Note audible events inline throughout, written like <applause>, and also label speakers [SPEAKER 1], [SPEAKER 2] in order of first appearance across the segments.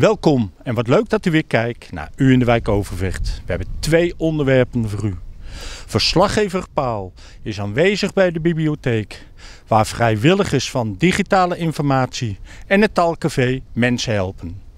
[SPEAKER 1] Welkom en wat leuk dat u weer kijkt naar U in de Wijk Overvecht. We hebben twee onderwerpen voor u. Verslaggever Paul is aanwezig bij de bibliotheek, waar vrijwilligers van digitale informatie en het taalcafé mensen helpen.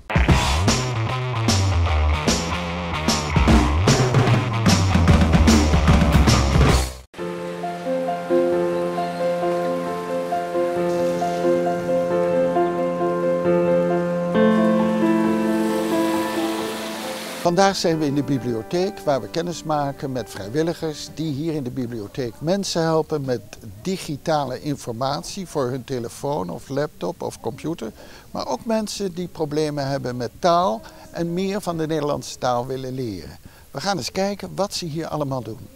[SPEAKER 2] Vandaag zijn we in de bibliotheek waar we kennis maken met vrijwilligers die hier in de bibliotheek mensen helpen met digitale informatie voor hun telefoon of laptop of computer. Maar ook mensen die problemen hebben met taal en meer van de Nederlandse taal willen leren. We gaan eens kijken wat ze hier allemaal doen.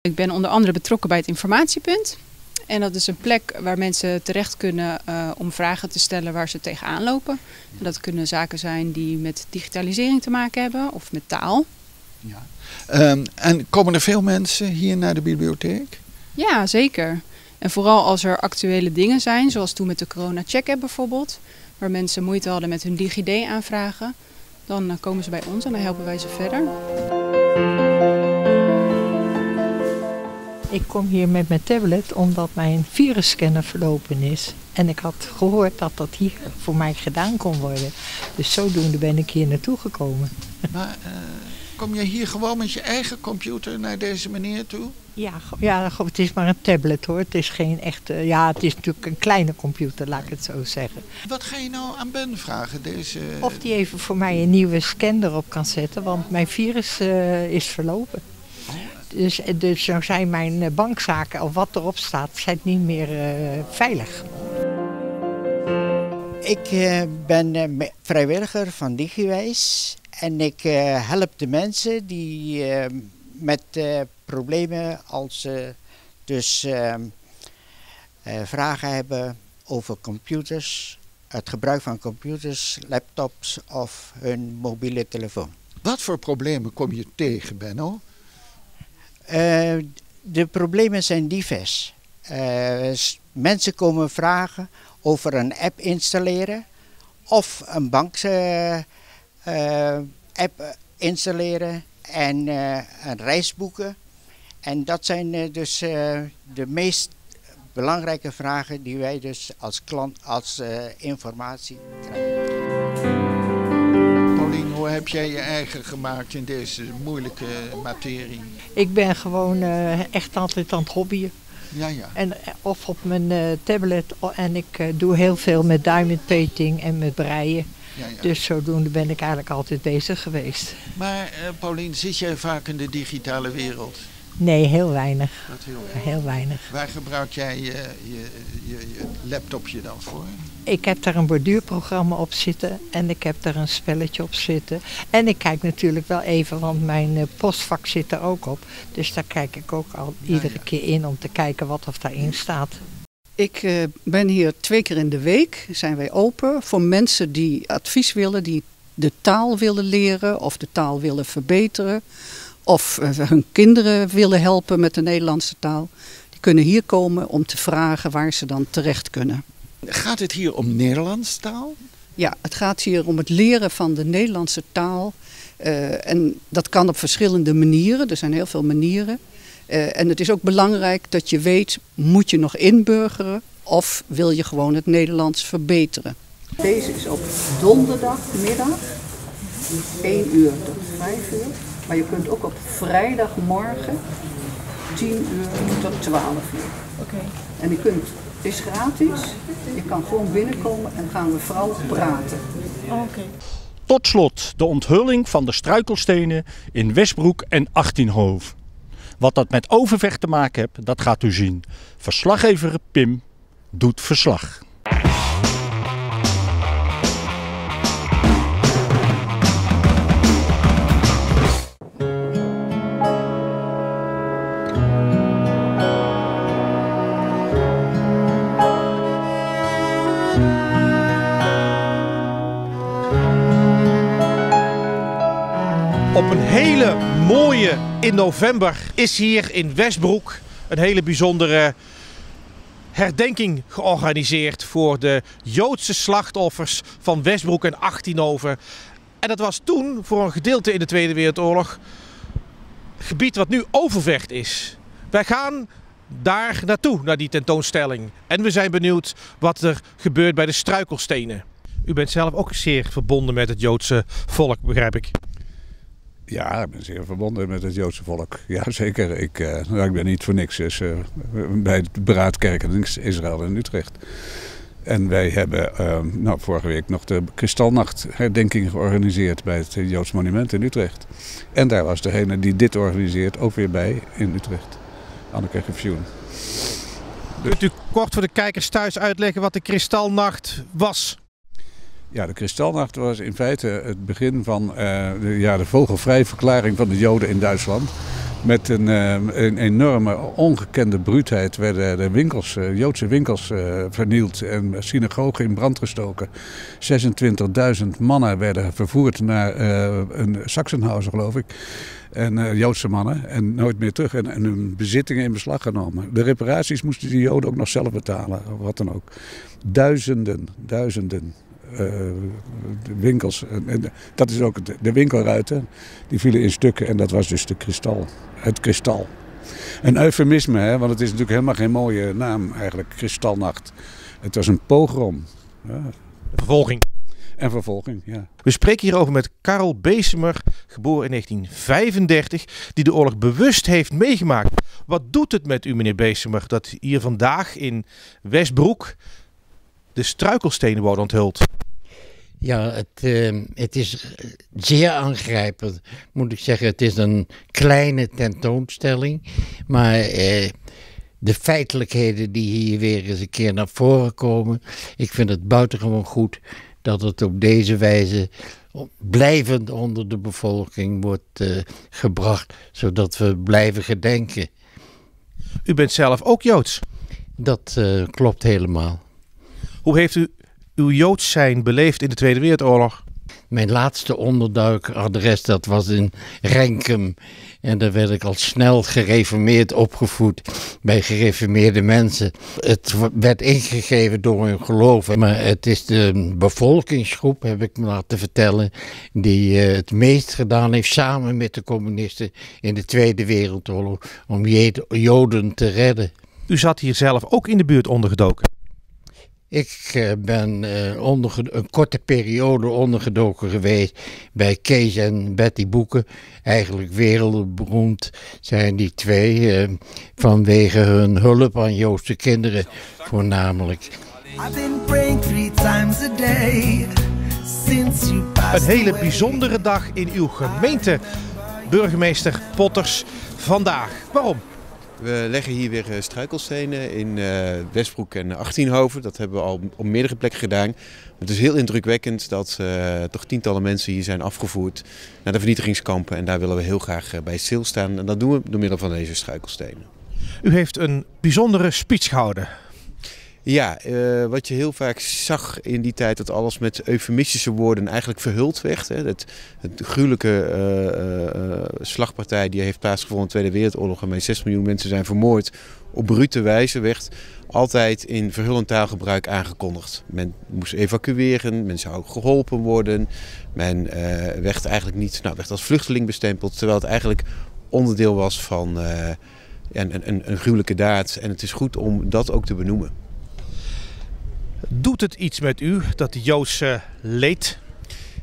[SPEAKER 3] Ik ben onder andere betrokken bij het informatiepunt. En dat is een plek waar mensen terecht kunnen uh, om vragen te stellen waar ze tegenaan lopen. En dat kunnen zaken zijn die met digitalisering te maken hebben of met taal.
[SPEAKER 2] Ja. Um, en komen er veel mensen hier naar de bibliotheek?
[SPEAKER 3] Ja, zeker. En vooral als er actuele dingen zijn, zoals toen met de corona check-app bijvoorbeeld, waar mensen moeite hadden met hun DigiD aanvragen, dan uh, komen ze bij ons en dan helpen wij ze verder.
[SPEAKER 4] Ik kom hier met mijn tablet omdat mijn virusscanner verlopen is. En ik had gehoord dat dat hier voor mij gedaan kon worden. Dus zodoende ben ik hier naartoe gekomen.
[SPEAKER 2] Maar uh, kom je hier gewoon met je eigen computer naar deze meneer toe?
[SPEAKER 4] Ja, ja, het is maar een tablet hoor. Het is geen echte. Ja, het is natuurlijk een kleine computer, laat ik het zo zeggen.
[SPEAKER 2] Wat ga je nou aan Ben vragen? Deze...
[SPEAKER 4] Of die even voor mij een nieuwe scan erop kan zetten, want mijn virus uh, is verlopen. Dus, dus nou zijn mijn eh, bankzaken, of wat erop staat, zijn niet meer uh, veilig.
[SPEAKER 5] Ik uh, ben vrijwilliger van DigiWijs en ik help de mensen die met problemen als dus vragen hebben over computers, het gebruik van computers, laptops of hun mobiele telefoon.
[SPEAKER 2] Wat voor problemen kom je tegen, Benno?
[SPEAKER 5] Uh, de problemen zijn divers. Uh, mensen komen vragen over een app installeren of een bank-app uh, installeren en een reis boeken. En dat zijn dus de meest belangrijke vragen die wij dus als klant als informatie krijgen
[SPEAKER 2] heb jij je eigen gemaakt in deze moeilijke materie?
[SPEAKER 4] Ik ben gewoon uh, echt altijd aan het hobbyen.
[SPEAKER 2] Ja, ja.
[SPEAKER 4] En, eh, of op mijn uh, tablet. En ik uh, doe heel veel met diamond painting en met breien. Ja, ja. Dus zodoende ben ik eigenlijk altijd bezig geweest.
[SPEAKER 2] Maar Paulien, zit jij vaak in de digitale wereld?
[SPEAKER 4] Nee, heel weinig.
[SPEAKER 2] Dat heel, weinig.
[SPEAKER 4] heel weinig.
[SPEAKER 2] Waar gebruik jij je, je, je, je laptopje dan voor?
[SPEAKER 4] Ik heb daar een borduurprogramma op zitten en ik heb daar een spelletje op zitten. En ik kijk natuurlijk wel even, want mijn uh, postvak zit er ook op. Dus daar kijk ik ook al iedere ja. keer in om te kijken wat of daarin staat.
[SPEAKER 6] Ik uh, ben hier twee keer in de week, zijn wij open voor mensen die advies willen, die de taal willen leren of de taal willen verbeteren. Of uh, hun kinderen willen helpen met de Nederlandse taal. Die kunnen hier komen om te vragen waar ze dan terecht kunnen.
[SPEAKER 2] Gaat het hier om Nederlandse taal?
[SPEAKER 6] Ja, het gaat hier om het leren van de Nederlandse taal. Uh, en dat kan op verschillende manieren. Er zijn heel veel manieren. Uh, en het is ook belangrijk dat je weet, moet je nog inburgeren of wil je gewoon het Nederlands verbeteren? Deze is op donderdagmiddag, 1 uur tot 5 uur. Maar je kunt ook op vrijdagmorgen 10 uur tot 12 uur. Oké. Okay. En je kunt het is gratis. Je kan gewoon binnenkomen en gaan we vooral praten.
[SPEAKER 1] Oh, okay. Tot slot de onthulling van de struikelstenen in Westbroek en Achttienhoof. Wat dat met Overvecht te maken heeft, dat gaat u zien. Verslaggever Pim doet verslag. Een hele mooie in november is hier in Westbroek een hele bijzondere
[SPEAKER 7] herdenking georganiseerd voor de Joodse slachtoffers van Westbroek en Achttienhoven. En dat was toen voor een gedeelte in de Tweede Wereldoorlog gebied wat nu Overvecht is. Wij gaan daar naartoe, naar die tentoonstelling. En we zijn benieuwd wat er gebeurt bij de struikelstenen. U bent zelf ook zeer verbonden met het Joodse volk, begrijp ik.
[SPEAKER 8] Ja, ik ben zeer verbonden met het Joodse volk. <laughs> Ja, zeker. Ik, uh, nou, ik ben niet voor niks dus, uh, bij het Beraadkerk in Israël in Utrecht. En wij hebben uh, nou, vorige week nog de Kristalnacht herdenking georganiseerd bij het Joods Monument in Utrecht. En daar was degene die dit organiseert ook weer bij in Utrecht. Anneke Gefjoen.
[SPEAKER 7] Kunt u kort voor de kijkers thuis uitleggen wat de Kristalnacht was?
[SPEAKER 8] Ja, de Kristalnacht was in feite het begin van uh, de, ja, de van de Joden in Duitsland. Met een, uh, een enorme ongekende bruutheid werden de winkels, uh, Joodse winkels vernield en synagogen in brand gestoken. 26.000 mannen werden vervoerd naar een Sachsenhausen, geloof ik. En Joodse mannen. En nooit meer terug. En, en, hun bezittingen in beslag genomen. De reparaties moesten die Joden ook nog zelf betalen. Wat dan ook. Duizenden, duizenden uh, winkels. En dat is ook de winkelruiten. Die vielen in stukken en dat was dus de kristal. Het kristal. Een eufemisme, hè, want het is natuurlijk helemaal geen mooie naam eigenlijk, kristalnacht. Het was een pogrom.
[SPEAKER 7] Ja. Vervolging.
[SPEAKER 8] En vervolging, ja.
[SPEAKER 7] We spreken hierover met Karel Besemer, geboren in 1935, die de oorlog bewust heeft meegemaakt. Wat doet het met u, meneer Besemer, dat hier vandaag in Westbroek de struikelstenen worden onthuld?
[SPEAKER 9] Ja, het, uh, het is zeer aangrijpend, moet ik zeggen. Het is een kleine tentoonstelling, maar uh, de feitelijkheden die hier weer eens een keer naar voren komen, ik vind het buitengewoon goed dat het op deze wijze blijvend onder de bevolking wordt uh, gebracht, zodat we blijven gedenken.
[SPEAKER 7] U bent zelf ook Joods?
[SPEAKER 9] Dat klopt helemaal.
[SPEAKER 7] Hoe heeft u uw Joods zijn beleefd in de Tweede Wereldoorlog?
[SPEAKER 9] Mijn laatste onderduikadres, dat was in Renkum. En daar werd ik al snel gereformeerd opgevoed bij gereformeerde mensen. Het werd ingegeven door hun geloof. Maar het is de bevolkingsgroep, heb ik me laten vertellen, die uh, het meest gedaan heeft samen met de communisten in de Tweede Wereldoorlog om Joden te redden.
[SPEAKER 7] U zat hier zelf ook in de buurt ondergedoken.
[SPEAKER 9] Ik uh, ben uh, een korte periode ondergedoken geweest bij Kees en Betty Boeken. Eigenlijk wereldberoemd zijn die twee uh, vanwege hun hulp aan Joodse kinderen voornamelijk.
[SPEAKER 7] Een hele bijzondere dag in uw gemeente, burgemeester Potters, vandaag. Waarom?
[SPEAKER 10] We leggen hier weer eh, struikelstenen in uh, Westbroek en Achttienhoven. Dat hebben we al op meerdere plekken gedaan. Het is heel indrukwekkend dat uh, toch tientallen mensen hier zijn afgevoerd naar de vernietigingskampen. En daar willen we heel graag bij stilstaan. En dat doen we door middel van deze struikelstenen.
[SPEAKER 7] U heeft een bijzondere speech gehouden.
[SPEAKER 10] Ja, uh, wat je heel vaak zag in die tijd, dat alles met eufemistische woorden eigenlijk verhuld werd. Hè. Het, het gruwelijke uh, uh, slagpartij die heeft plaatsgevonden in de Tweede Wereldoorlog, waarmee 6 miljoen mensen zijn vermoord, op brute wijze werd altijd in verhullend taalgebruik aangekondigd. Men moest evacueren, men zou geholpen worden, men werd eigenlijk niet, nou, werd als vluchteling bestempeld, terwijl het eigenlijk onderdeel was van een, een, een gruwelijke daad. En het is goed om dat ook te benoemen.
[SPEAKER 7] Doet het iets met u, dat Joodse leed?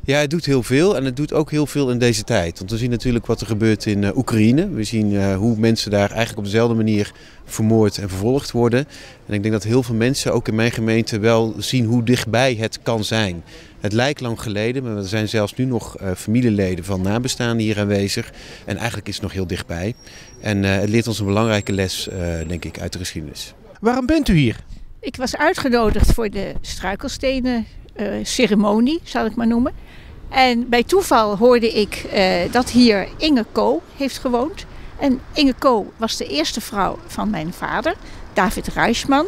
[SPEAKER 10] Ja, het doet heel veel en het doet ook heel veel in deze tijd. Want we zien natuurlijk wat er gebeurt in uh, Oekraïne. We zien uh, hoe mensen daar eigenlijk op dezelfde manier vermoord en vervolgd worden. En ik denk dat heel veel mensen, ook in mijn gemeente, wel zien hoe dichtbij het kan zijn. Het lijkt lang geleden, maar er zijn zelfs nu nog uh, familieleden van nabestaanden hier aanwezig. En eigenlijk is het nog heel dichtbij. En het leert ons een belangrijke les, denk ik, uit de geschiedenis.
[SPEAKER 7] Waarom bent u hier?
[SPEAKER 11] Ik was uitgenodigd voor de struikelstenen uh, ceremonie, zal ik maar noemen. En bij toeval hoorde ik uh, dat hier Inge Ko heeft gewoond. En Inge Ko was de eerste vrouw van mijn vader, David Ruisman.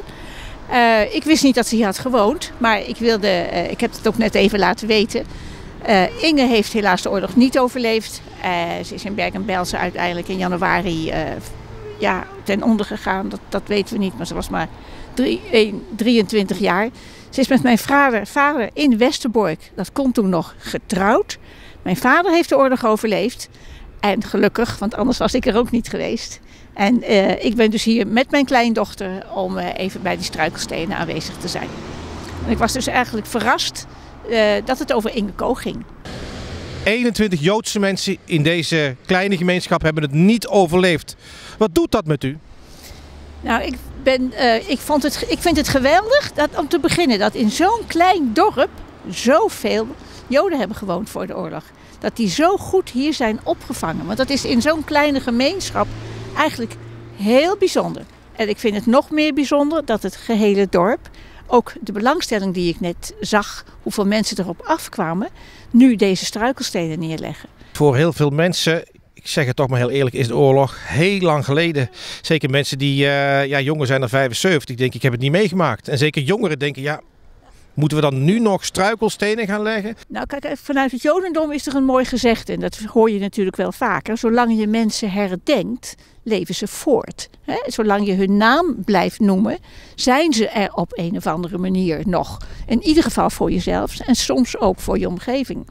[SPEAKER 11] Uh, ik wist niet dat ze hier had gewoond, maar ik, wilde, ik heb het ook net even laten weten. Inge heeft helaas de oorlog niet overleefd. ze is in Bergen-Belsen uiteindelijk in januari ja, ten onder gegaan. Dat, dat weten we niet, maar ze was maar 23 jaar. Ze is met mijn vader, vader in Westerbork, dat kon toen nog, getrouwd. Mijn vader heeft de oorlog overleefd. En gelukkig, want anders was ik er ook niet geweest. En uh, ik ben dus hier met mijn kleindochter om uh, even bij die struikelstenen aanwezig te zijn. En ik was dus eigenlijk verrast uh, dat het over Inge Ko ging.
[SPEAKER 7] 21 Joodse mensen in deze kleine gemeenschap hebben het niet overleefd. Wat doet dat met u?
[SPEAKER 11] Nou, ik, ben, ik, vond het, ik vind het geweldig dat, om te beginnen dat in zo'n klein dorp zoveel Joden hebben gewoond voor de oorlog. Dat die zo goed hier zijn opgevangen. Want dat is in zo'n kleine gemeenschap eigenlijk heel bijzonder. En ik vind het nog meer bijzonder dat het gehele dorp, ook de belangstelling die ik net zag, hoeveel mensen erop afkwamen, nu deze struikelstenen neerleggen.
[SPEAKER 7] Voor heel veel mensen ik zeg het toch maar heel eerlijk, is de oorlog heel lang geleden. Zeker mensen die uh, ja, jonger zijn dan 75, denk ik heb het niet meegemaakt. En zeker jongeren denken, ja, Moeten we dan nu nog struikelstenen gaan leggen?
[SPEAKER 11] Nou, kijk, vanuit het Jodendom is er een mooi gezegde. En dat hoor je natuurlijk wel vaker. Zolang je mensen herdenkt, leven ze voort. zolang je hun naam blijft noemen, zijn ze er op een of andere manier nog. In ieder geval voor jezelf en soms ook voor je omgeving.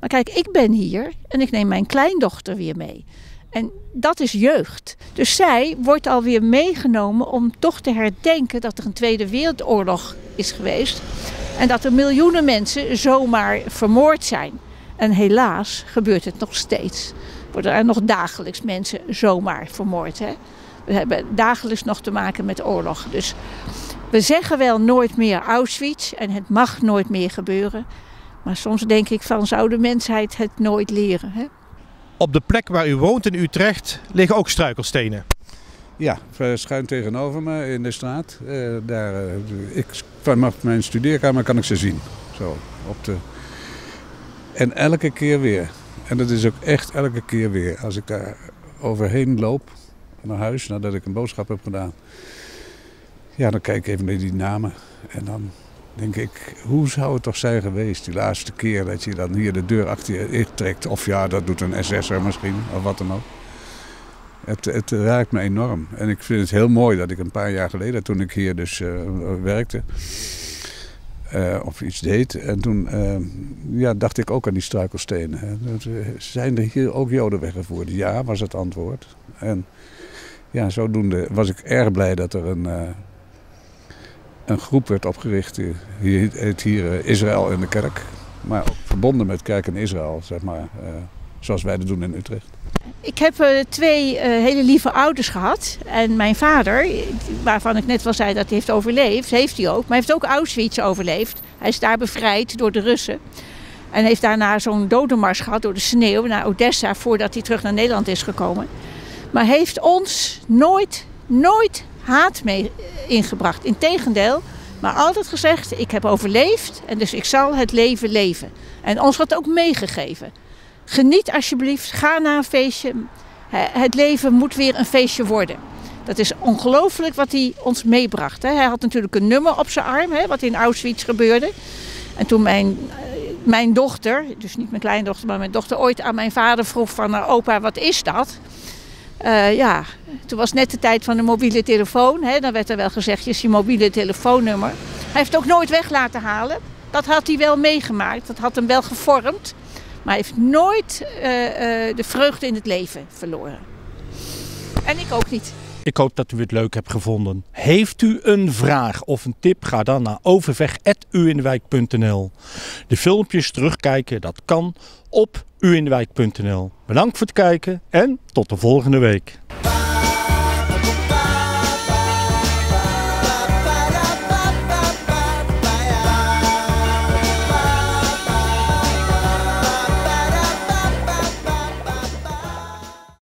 [SPEAKER 11] Maar kijk, ik ben hier en ik neem mijn kleindochter weer mee. En dat is jeugd. Dus zij wordt alweer meegenomen om toch te herdenken dat er een Tweede Wereldoorlog is geweest. En dat er miljoenen mensen zomaar vermoord zijn. En helaas gebeurt het nog steeds. Worden er nog dagelijks mensen zomaar vermoord. Hè? We hebben dagelijks nog te maken met oorlog. Dus we zeggen wel nooit meer Auschwitz en het mag nooit meer gebeuren. Maar soms denk ik van zou de mensheid het nooit leren. Hè?
[SPEAKER 7] Op de plek waar u woont in Utrecht liggen ook struikelstenen.
[SPEAKER 8] Ja, schuin tegenover me in de straat. Uh, daar, uh, ik, vanaf mijn studeerkamer kan ik ze zien. Zo, op de... En elke keer weer. En dat is ook echt elke keer weer. Als ik daar overheen loop naar huis nadat ik een boodschap heb gedaan. Ja, dan kijk ik even naar die namen. En dan denk ik, hoe zou het toch zijn geweest die laatste keer dat je dan hier de deur achter je trekt. Of ja, dat doet een SS'er misschien, of wat dan ook. Het, het, raakt me enorm. En ik vind het heel mooi dat ik een paar jaar geleden, toen ik hier dus uh, werkte, uh, of iets deed. En toen uh, ja, dacht ik ook aan die struikelstenen. Zijn er hier ook Joden weggevoerd? Ja, was het antwoord. En ja, zodoende was ik erg blij dat er een, een groep werd opgericht. Hier heet hier Israël in de kerk. Maar verbonden met kerk in Israël, zeg maar. Zoals wij dat doen in Utrecht.
[SPEAKER 11] Ik heb uh, twee uh, hele lieve ouders gehad. En mijn vader, waarvan ik net wel zei dat hij heeft overleefd, heeft hij ook. Maar hij heeft ook Auschwitz overleefd. Hij is daar bevrijd door de Russen. En heeft daarna zo'n dodenmars gehad door de sneeuw naar Odessa voordat hij terug naar Nederland is gekomen. Maar heeft ons nooit, nooit haat mee ingebracht. Integendeel, maar altijd gezegd: ik heb overleefd en dus ik zal het leven leven. En ons had ook meegegeven. Geniet alsjeblieft, ga naar een feestje. Het leven moet weer een feestje worden. Dat is ongelooflijk wat hij ons meebracht. Hij had natuurlijk een nummer op zijn arm, wat in Auschwitz gebeurde. En toen mijn, eh, mijn dochter, dus niet mijn kleindochter, maar mijn dochter ooit aan mijn vader vroeg van... Nou, opa, wat is dat? Uh, ja, toen was net de tijd van de mobiele telefoon. Hè. Dan werd er wel gezegd, je is je mobiele telefoonnummer. Hij heeft het ook nooit weg laten halen. Dat had hij wel meegemaakt. Dat had hem wel gevormd. Maar heeft nooit uh, uh, de vreugde in het leven verloren. En ik ook niet.
[SPEAKER 1] Ik hoop dat u het leuk hebt gevonden. Heeft u een vraag of een tip? Ga dan naar overweg.uindewijk.nl. De filmpjes terugkijken, dat kan op uindewijk.nl. Bedankt voor het kijken en tot de volgende week.